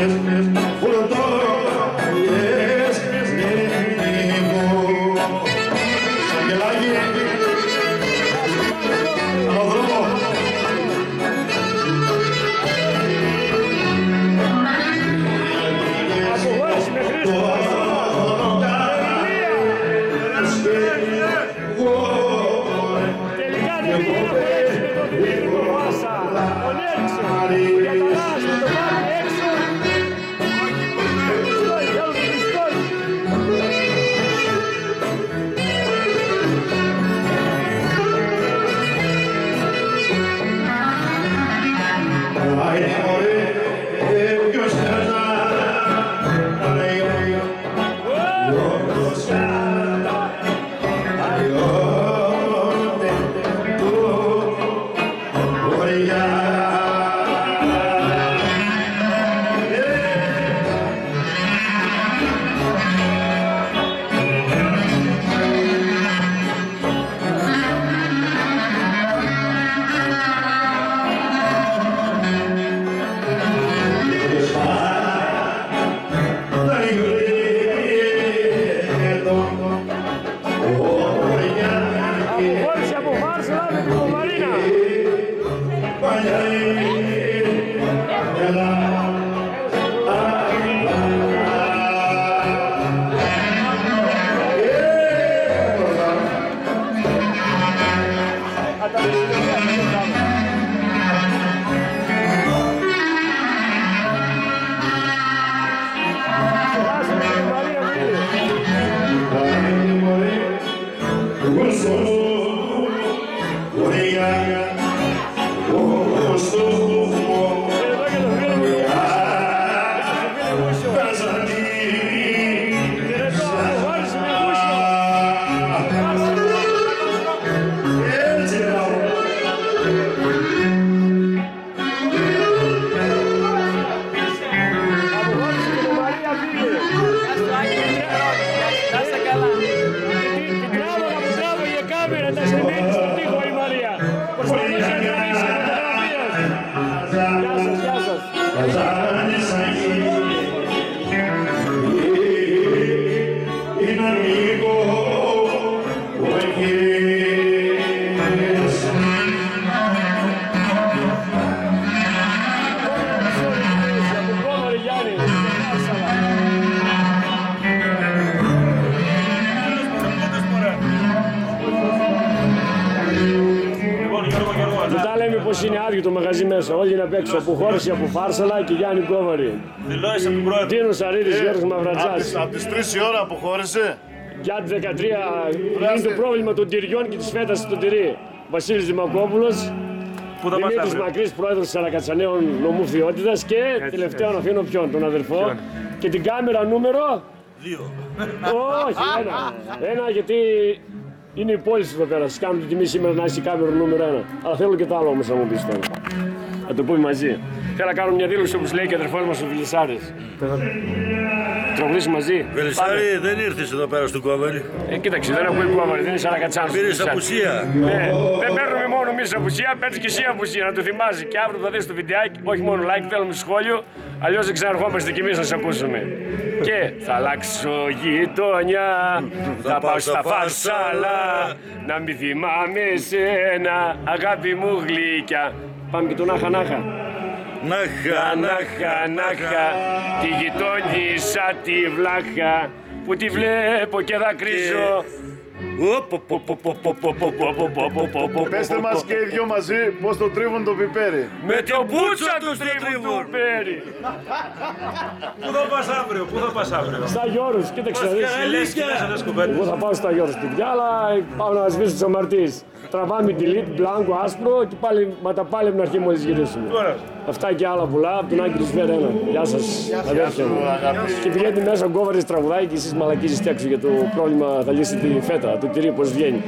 Oh, Gostou, obrigado, gostou. Έξω που χώρισε από Φάρσαλα και Γιάννη Κόβαρη. Δηλώσει από τον πρόεδρο. Τίνο Σαρίδη, ε, Γιώργος Μαυρατζάς. Από τις 3 η ώρα αποχώρησε. Για τη 13 είναι το πρόβλημα των τυριών και της φέτας στον τυρί. Βασίλης Δημακόπουλος. Δημήτρης Μακρύς, πρόεδρος της Αρακατσανέων νομού Φιότητα και τελευταίο να αφήνω ποιον, τον αδερφό. Και την κάμερα νούμερο; Δύο. Όχι, ένα. Ένα γιατί είναι η πόλη εδώ πέρα. Σα κάνω την τιμή σήμερα να είσαι κάμερα νούμερο ένα. Αλλά θέλω και το άλλο όμως να μου πεις τώρα. Να το πούμε μαζί. Θέλω να κάνω μια δήλωση όπως λέει και ο αδερφός μας ο Βιλισάρης. Τραγουδήσουμε μαζί. Βελισσάρη δεν ήρθες εδώ πέρα στο κόβερι. Ε, κοίταξε, δεν έχω κόμμα, δεν είναι σαν να κατσάνος. Πήρες απουσία. Ναι, δεν παίρνουμε μόνο εμείς απουσία, παίρνεις και εσύ απουσία. Να το θυμάσαι. Και αύριο θα δεις το βιντεάκι, όχι μόνο like, θέλουμε σχόλιο. Αλλιώς δεν ξαναρχόμαστε κι εμείς να σε ακούσουμε. και θα αλλάξω γειτονιά, θα πάω στα φαρσάλα, να μην θυμάμαι εσένα, αγάπη μου γλυκιά. Πάμε και τον Άχα Νάχα. Νάχα, Νάχα, νάχα, τη γειτόνισσα τη βλάχα, που τη βλέπω και δακρύζω. Πέστε μας και οι δυο μαζί πώς το τρίβουν το πιπέρι. Με το μπούτσα τους τους το τρίβουν τους τρίβουν. πέρι. Πού θα πας αύριο, πού θα πας αύριο; Στα Γιώργος, κοίταξε να δεις. Λες και λες αυτές κουβέντες. Εγώ θα πάω στα Γιώργος παιδιά, αλλά πάω να σβήσω τις αμαρτίες. Τραβάμε delete, μπλάνκο, άσπρο και πάλι, μα τα πάλι από την αρχή μόλις γυρίσουμε. Ωραία. Αυτά και άλλα πολλά από τον Άγγελο Σφαίρα ένα. Γεια σας, αδέρφια μου. Και πηγαίνετε μέσα ο Γκόβαρης τραγουδάει και εσείς μαλακίζεστε έξω για το πρόβλημα θα λύσει τη φέτα, το τυρί πώς βγαίνει.